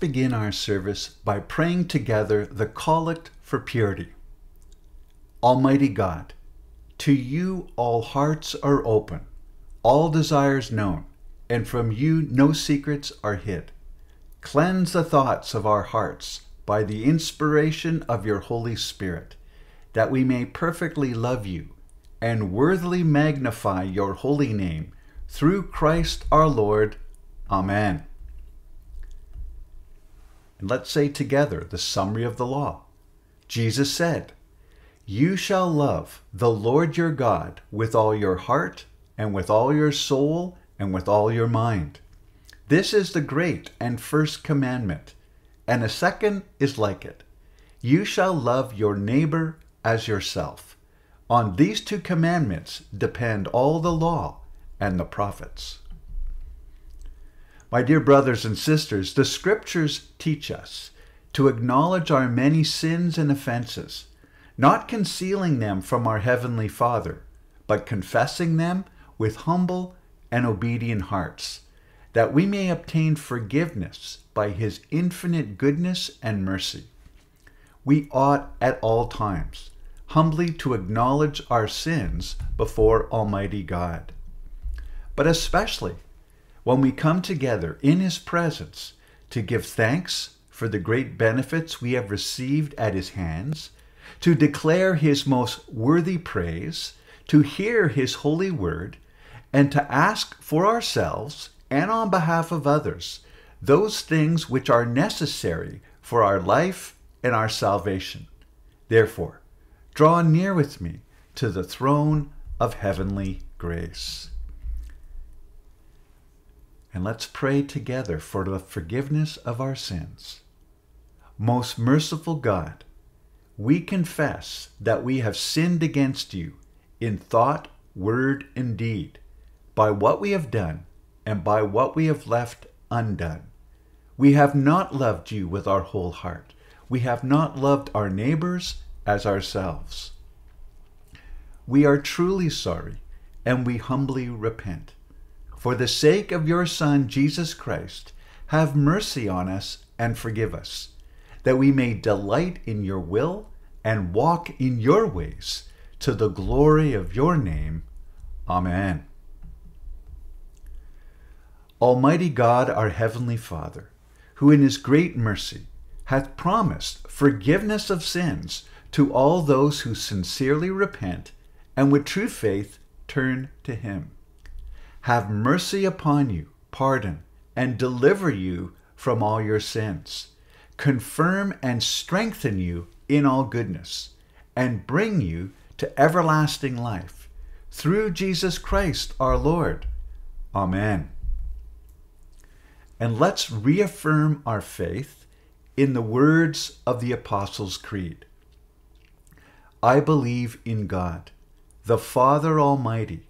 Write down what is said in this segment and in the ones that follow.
Begin our service by praying together the Collect for Purity. Almighty God, to you all hearts are open, all desires known, and from you no secrets are hid. Cleanse the thoughts of our hearts by the inspiration of your Holy Spirit, that we may perfectly love you and worthily magnify your holy name through Christ our Lord. Amen. And let's say together the summary of the law. Jesus said, You shall love the Lord your God with all your heart, and with all your soul, and with all your mind. This is the great and first commandment, and a second is like it. You shall love your neighbor as yourself. On these two commandments depend all the law and the prophets. My dear brothers and sisters, the scriptures teach us to acknowledge our many sins and offenses, not concealing them from our Heavenly Father, but confessing them with humble and obedient hearts, that we may obtain forgiveness by His infinite goodness and mercy. We ought at all times humbly to acknowledge our sins before Almighty God, but especially when we come together in His presence to give thanks for the great benefits we have received at His hands, to declare His most worthy praise, to hear His holy word, and to ask for ourselves and on behalf of others those things which are necessary for our life and our salvation. Therefore, draw near with me to the throne of heavenly grace. And let's pray together for the forgiveness of our sins. Most merciful God, we confess that we have sinned against you in thought, word, and deed, by what we have done and by what we have left undone. We have not loved you with our whole heart. We have not loved our neighbors as ourselves. We are truly sorry and we humbly repent. For the sake of your Son, Jesus Christ, have mercy on us and forgive us, that we may delight in your will and walk in your ways to the glory of your name. Amen. Almighty God, our Heavenly Father, who in his great mercy hath promised forgiveness of sins to all those who sincerely repent and with true faith turn to him have mercy upon you, pardon, and deliver you from all your sins, confirm and strengthen you in all goodness, and bring you to everlasting life. Through Jesus Christ our Lord. Amen. And let's reaffirm our faith in the words of the Apostles' Creed. I believe in God, the Father Almighty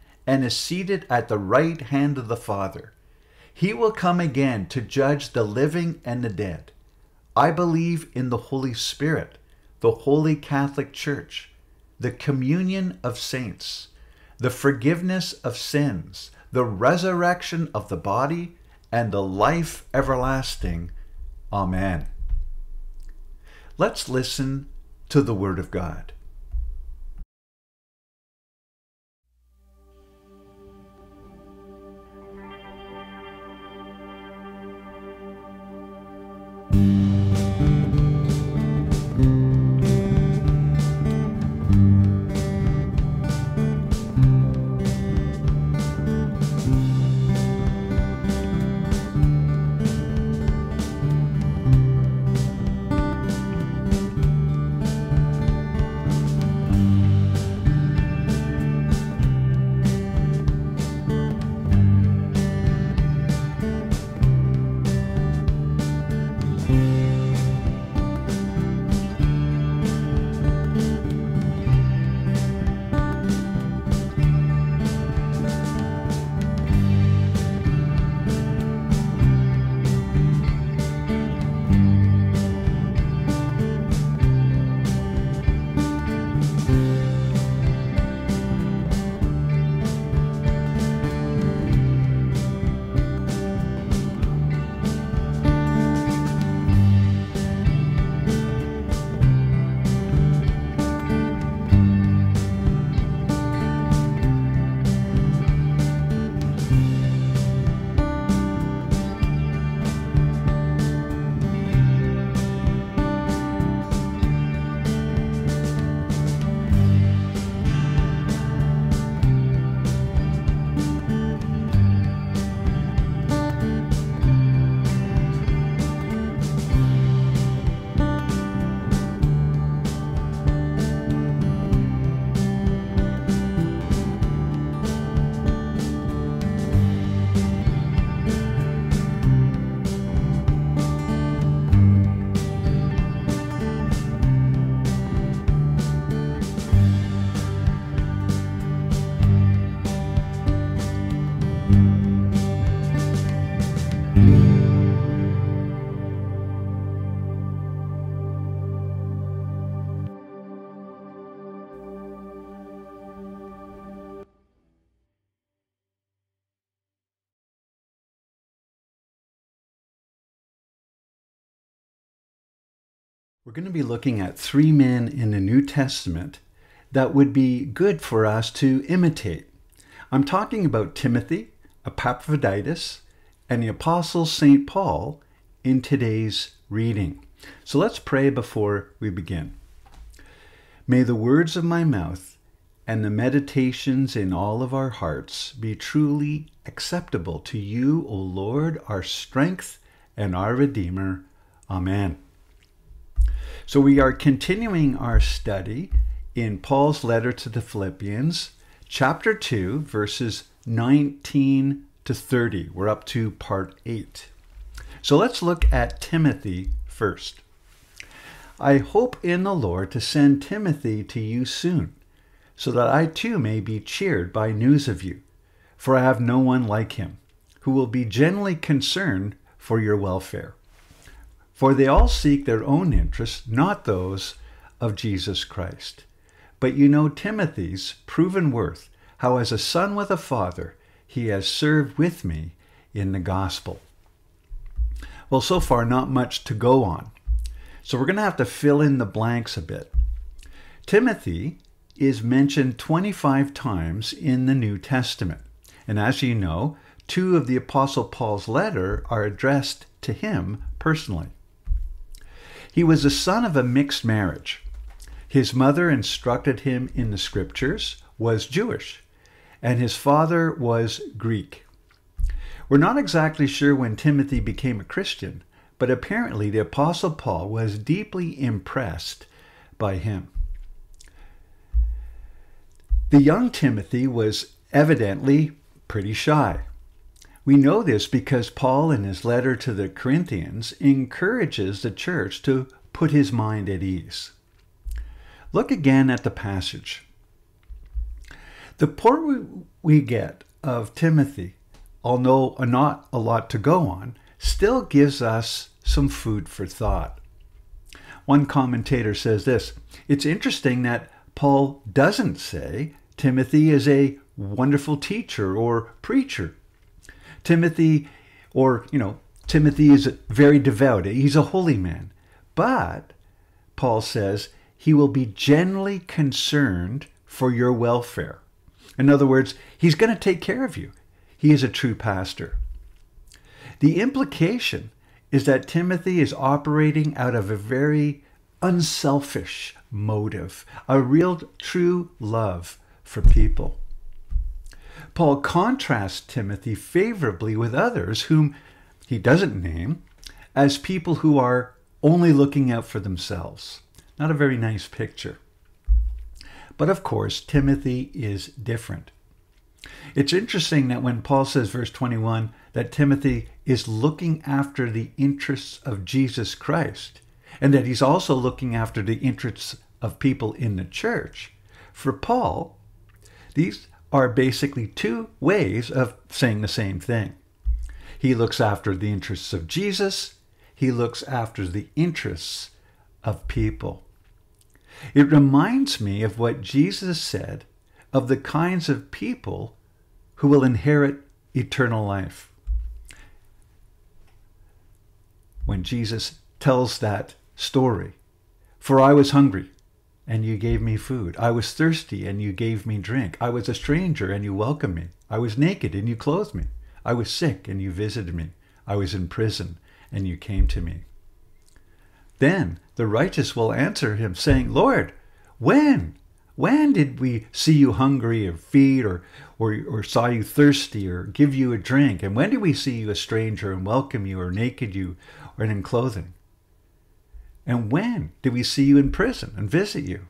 and is seated at the right hand of the Father. He will come again to judge the living and the dead. I believe in the Holy Spirit, the Holy Catholic Church, the communion of saints, the forgiveness of sins, the resurrection of the body, and the life everlasting. Amen. Let's listen to the Word of God. You We're going to be looking at three men in the New Testament that would be good for us to imitate. I'm talking about Timothy, Epaphroditus, and the Apostle St. Paul in today's reading. So let's pray before we begin. May the words of my mouth and the meditations in all of our hearts be truly acceptable to you, O Lord, our strength and our Redeemer. Amen. So we are continuing our study in Paul's letter to the Philippians, chapter 2, verses 19 to 30. We're up to part 8. So let's look at Timothy first. I hope in the Lord to send Timothy to you soon, so that I too may be cheered by news of you, for I have no one like him, who will be generally concerned for your welfare. For they all seek their own interests, not those of Jesus Christ. But you know Timothy's proven worth, how as a son with a father he has served with me in the gospel. Well, so far, not much to go on. So we're going to have to fill in the blanks a bit. Timothy is mentioned 25 times in the New Testament. And as you know, two of the Apostle Paul's letter are addressed to him personally. He was the son of a mixed marriage. His mother instructed him in the scriptures, was Jewish, and his father was Greek. We're not exactly sure when Timothy became a Christian, but apparently the Apostle Paul was deeply impressed by him. The young Timothy was evidently pretty shy. We know this because Paul, in his letter to the Corinthians, encourages the church to put his mind at ease. Look again at the passage. The report we get of Timothy, although not a lot to go on, still gives us some food for thought. One commentator says this It's interesting that Paul doesn't say Timothy is a wonderful teacher or preacher. Timothy, or, you know, Timothy is very devout. He's a holy man. But, Paul says, he will be generally concerned for your welfare. In other words, he's going to take care of you. He is a true pastor. The implication is that Timothy is operating out of a very unselfish motive, a real true love for people. Paul contrasts Timothy favorably with others whom he doesn't name as people who are only looking out for themselves. Not a very nice picture. But of course, Timothy is different. It's interesting that when Paul says, verse 21, that Timothy is looking after the interests of Jesus Christ, and that he's also looking after the interests of people in the church. For Paul, these are basically two ways of saying the same thing. He looks after the interests of Jesus, he looks after the interests of people. It reminds me of what Jesus said of the kinds of people who will inherit eternal life. When Jesus tells that story, for I was hungry and you gave me food. I was thirsty, and you gave me drink. I was a stranger, and you welcomed me. I was naked, and you clothed me. I was sick, and you visited me. I was in prison, and you came to me. Then the righteous will answer him, saying, Lord, when? When did we see you hungry or feed or, or, or saw you thirsty or give you a drink? And when did we see you a stranger and welcome you or naked you or in clothing? And when did we see you in prison and visit you?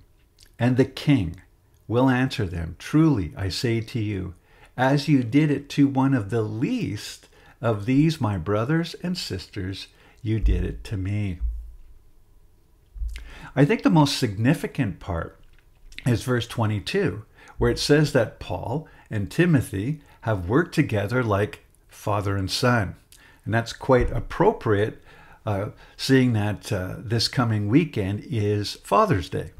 And the king will answer them, Truly, I say to you, as you did it to one of the least of these my brothers and sisters, you did it to me. I think the most significant part is verse 22, where it says that Paul and Timothy have worked together like father and son. And that's quite appropriate uh, seeing that uh, this coming weekend is Father's Day.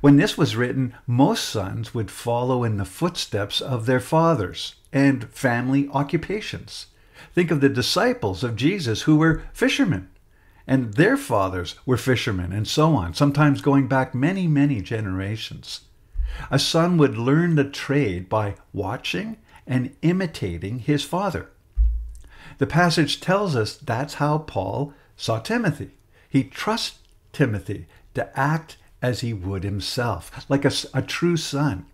When this was written, most sons would follow in the footsteps of their fathers and family occupations. Think of the disciples of Jesus who were fishermen, and their fathers were fishermen, and so on, sometimes going back many, many generations. A son would learn the trade by watching and imitating his father. The passage tells us that's how Paul saw Timothy. He trusts Timothy to act as he would himself, like a, a true son.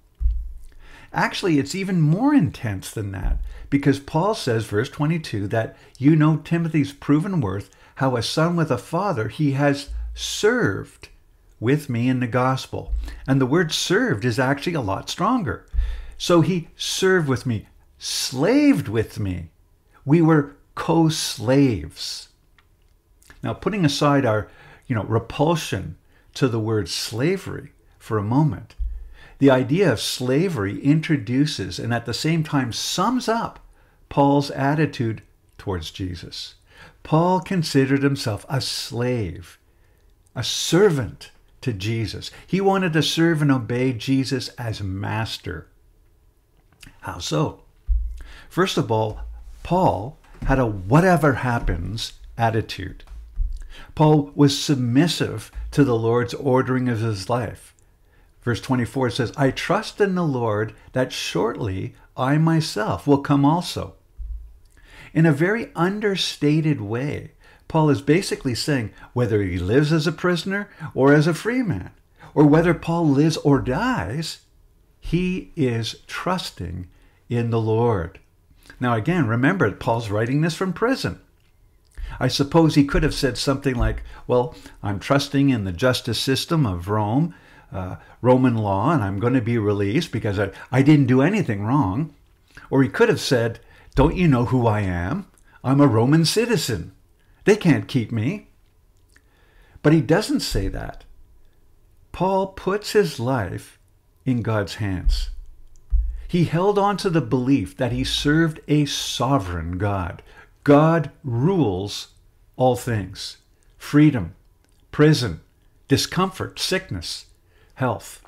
Actually, it's even more intense than that because Paul says, verse 22, that you know Timothy's proven worth, how a son with a father he has served with me in the gospel. And the word served is actually a lot stronger. So he served with me, slaved with me. We were co slaves. Now, putting aside our you know, repulsion to the word slavery for a moment, the idea of slavery introduces and at the same time sums up Paul's attitude towards Jesus. Paul considered himself a slave, a servant to Jesus. He wanted to serve and obey Jesus as master. How so? First of all, Paul had a whatever happens attitude. Paul was submissive to the Lord's ordering of his life. Verse 24 says, I trust in the Lord that shortly I myself will come also. In a very understated way, Paul is basically saying whether he lives as a prisoner or as a free man, or whether Paul lives or dies, he is trusting in the Lord. Now, again, remember, Paul's writing this from prison. I suppose he could have said something like, Well, I'm trusting in the justice system of Rome, uh, Roman law, and I'm going to be released because I, I didn't do anything wrong. Or he could have said, Don't you know who I am? I'm a Roman citizen. They can't keep me. But he doesn't say that. Paul puts his life in God's hands. He held on to the belief that he served a sovereign God. God rules all things freedom, prison, discomfort, sickness, health.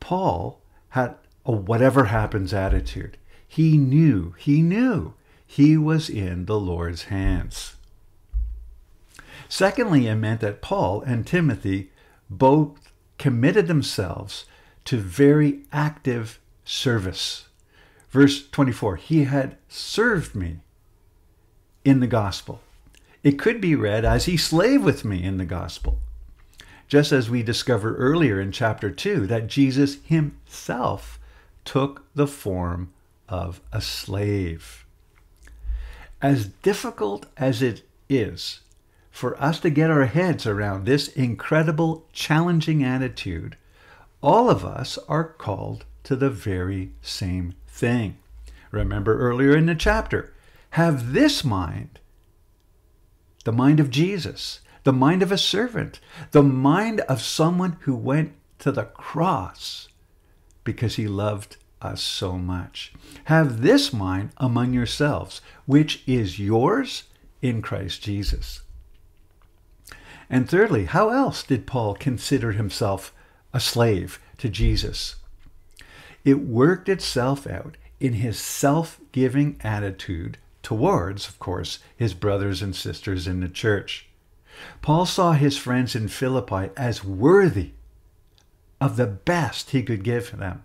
Paul had a whatever happens attitude. He knew, he knew he was in the Lord's hands. Secondly, it meant that Paul and Timothy both committed themselves to very active service. Verse 24, he had served me in the gospel. It could be read as he slaved with me in the gospel. Just as we discover earlier in chapter 2 that Jesus himself took the form of a slave. As difficult as it is for us to get our heads around this incredible, challenging attitude, all of us are called to the very same thing. Remember earlier in the chapter, have this mind, the mind of Jesus, the mind of a servant, the mind of someone who went to the cross because he loved us so much. Have this mind among yourselves, which is yours in Christ Jesus. And thirdly, how else did Paul consider himself a slave to Jesus? It worked itself out in his self giving attitude towards, of course, his brothers and sisters in the church. Paul saw his friends in Philippi as worthy of the best he could give them.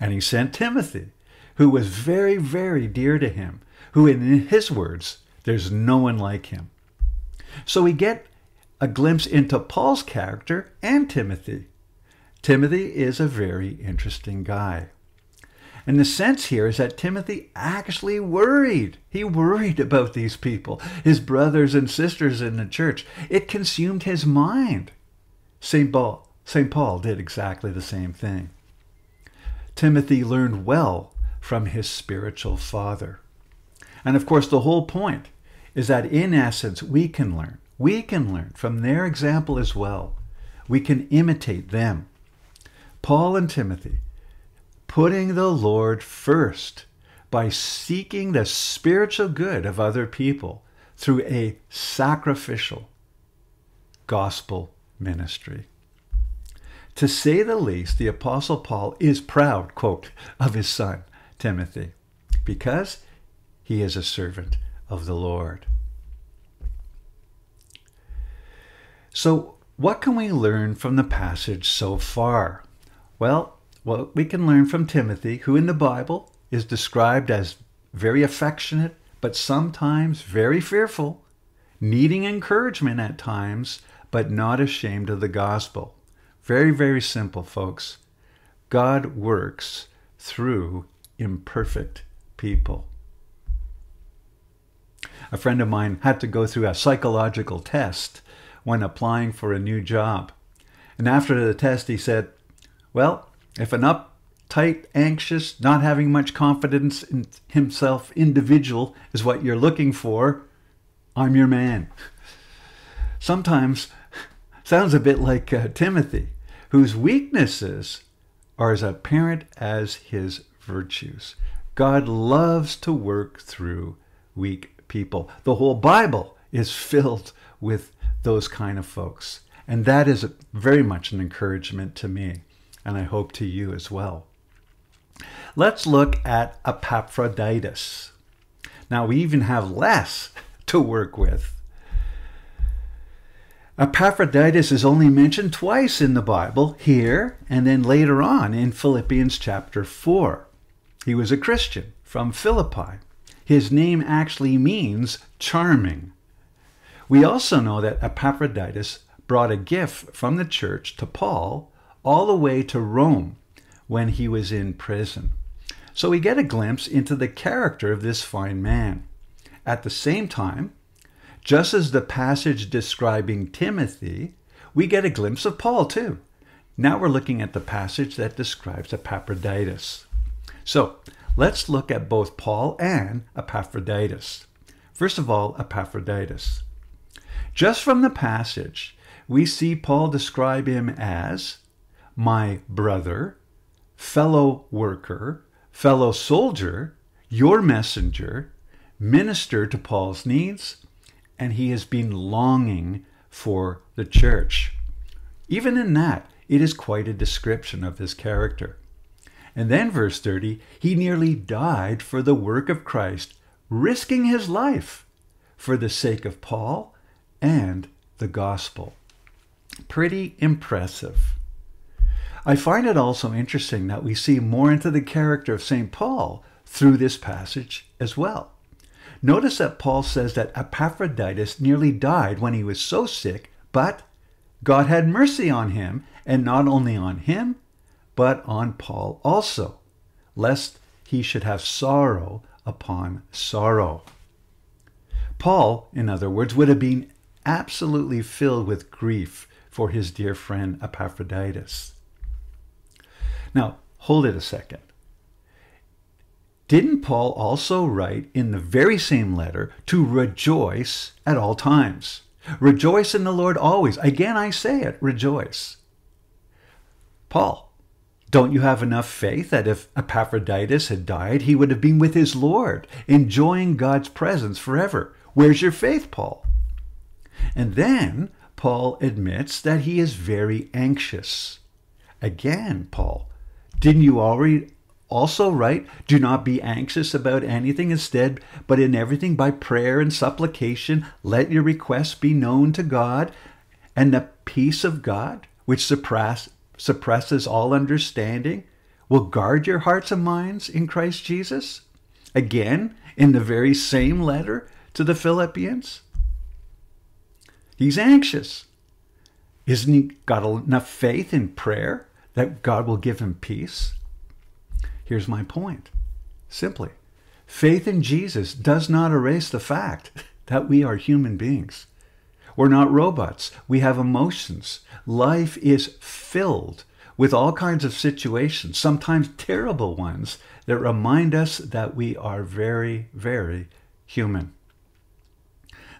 And he sent Timothy, who was very, very dear to him, who, in his words, there's no one like him. So we get a glimpse into Paul's character and Timothy. Timothy is a very interesting guy. And the sense here is that Timothy actually worried. He worried about these people, his brothers and sisters in the church. It consumed his mind. St. Paul, St. Paul did exactly the same thing. Timothy learned well from his spiritual father. And of course, the whole point is that in essence, we can learn. We can learn from their example as well. We can imitate them. Paul and Timothy putting the Lord first by seeking the spiritual good of other people through a sacrificial gospel ministry. To say the least, the Apostle Paul is proud, quote, of his son, Timothy, because he is a servant of the Lord. So, what can we learn from the passage so far? Well, what we can learn from Timothy, who in the Bible is described as very affectionate, but sometimes very fearful, needing encouragement at times, but not ashamed of the gospel. Very, very simple, folks. God works through imperfect people. A friend of mine had to go through a psychological test when applying for a new job. And after the test, he said, Well, if an uptight, anxious, not having much confidence in himself individual is what you're looking for, I'm your man. Sometimes sounds a bit like uh, Timothy, whose weaknesses are as apparent as his virtues. God loves to work through weak people. The whole Bible is filled with those kind of folks. And that is very much an encouragement to me, and I hope to you as well. Let's look at Epaphroditus. Now, we even have less to work with. Epaphroditus is only mentioned twice in the Bible, here and then later on in Philippians chapter 4. He was a Christian from Philippi. His name actually means charming. We also know that Epaphroditus brought a gift from the church to Paul all the way to Rome when he was in prison. So we get a glimpse into the character of this fine man. At the same time, just as the passage describing Timothy, we get a glimpse of Paul too. Now we're looking at the passage that describes Epaphroditus. So let's look at both Paul and Epaphroditus. First of all, Epaphroditus. Just from the passage, we see Paul describe him as my brother, fellow worker, fellow soldier, your messenger, minister to Paul's needs, and he has been longing for the church. Even in that, it is quite a description of his character. And then, verse 30, he nearly died for the work of Christ, risking his life for the sake of Paul and the gospel. Pretty impressive. I find it also interesting that we see more into the character of St. Paul through this passage as well. Notice that Paul says that Epaphroditus nearly died when he was so sick, but God had mercy on him, and not only on him, but on Paul also, lest he should have sorrow upon sorrow. Paul, in other words, would have been absolutely filled with grief for his dear friend Epaphroditus. Now, hold it a second. Didn't Paul also write in the very same letter to rejoice at all times? Rejoice in the Lord always. Again, I say it, rejoice. Paul, don't you have enough faith that if Epaphroditus had died, he would have been with his Lord, enjoying God's presence forever? Where's your faith, Paul? And then Paul admits that he is very anxious. Again, Paul, didn't you already also write, Do not be anxious about anything instead, but in everything by prayer and supplication, let your requests be known to God, and the peace of God, which surpass, suppresses all understanding, will guard your hearts and minds in Christ Jesus? Again, in the very same letter to the Philippians. He's anxious. Isn't he got enough faith in prayer that God will give him peace? Here's my point. Simply, faith in Jesus does not erase the fact that we are human beings. We're not robots. We have emotions. Life is filled with all kinds of situations, sometimes terrible ones, that remind us that we are very, very human.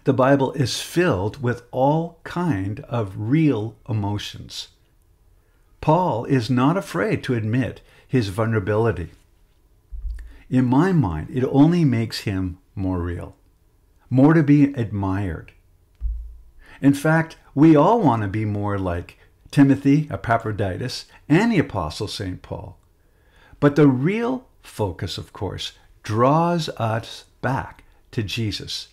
The Bible is filled with all kind of real emotions. Paul is not afraid to admit his vulnerability. In my mind, it only makes him more real, more to be admired. In fact, we all want to be more like Timothy, Epaphroditus, and the Apostle St. Paul. But the real focus, of course, draws us back to Jesus.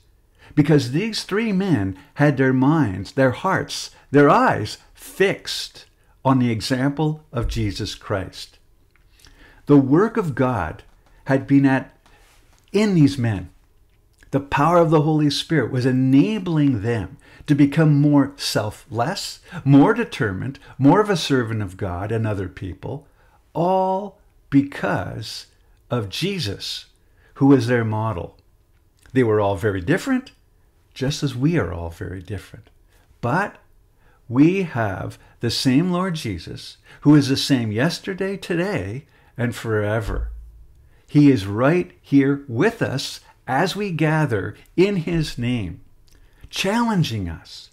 because these three men had their minds, their hearts, their eyes fixed on the example of Jesus Christ. The work of God had been at in these men. The power of the Holy Spirit was enabling them to become more selfless, more determined, more of a servant of God and other people, all because of Jesus, who was their model. They were all very different, just as we are all very different. But we have the same Lord Jesus, who is the same yesterday, today, and forever. He is right here with us as we gather in his name, challenging us,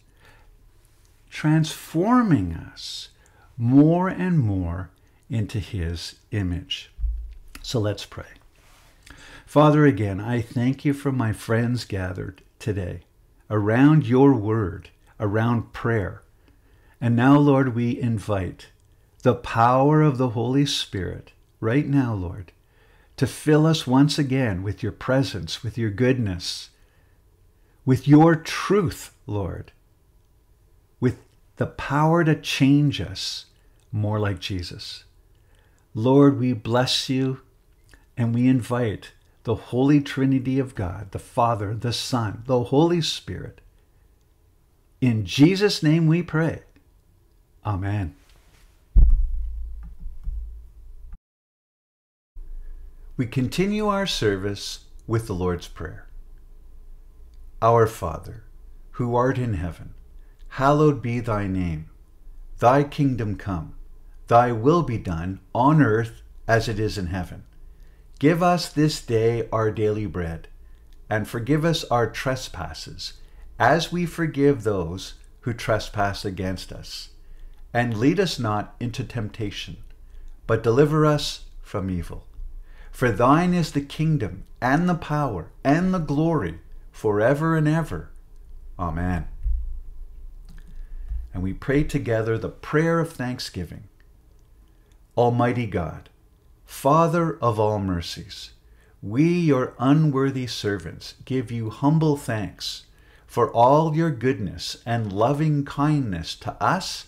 transforming us more and more into his image. So let's pray. Father, again, I thank you for my friends gathered today around your word, around prayer. And now, Lord, we invite the power of the Holy Spirit right now, Lord, to fill us once again with your presence, with your goodness, with your truth, Lord, with the power to change us more like Jesus. Lord, we bless you and we invite the Holy Trinity of God, the Father, the Son, the Holy Spirit. In Jesus' name we pray. Amen. We continue our service with the Lord's Prayer. Our Father, who art in heaven, hallowed be thy name. Thy kingdom come, thy will be done on earth as it is in heaven. Give us this day our daily bread, and forgive us our trespasses, as we forgive those who trespass against us. And lead us not into temptation, but deliver us from evil. For thine is the kingdom, and the power, and the glory, forever and ever. Amen. And we pray together the prayer of thanksgiving. Almighty God, Father of all mercies, we, your unworthy servants, give you humble thanks for all your goodness and loving kindness to us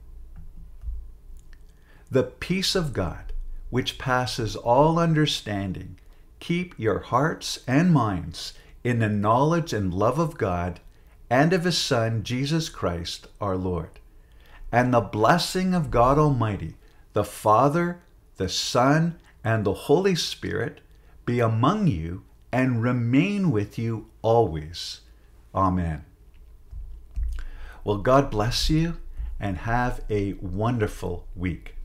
The peace of God, which passes all understanding, keep your hearts and minds in the knowledge and love of God and of His Son, Jesus Christ, our Lord. And the blessing of God Almighty, the Father, the Son, and the Holy Spirit be among you and remain with you always. Amen. Well, God bless you and have a wonderful week.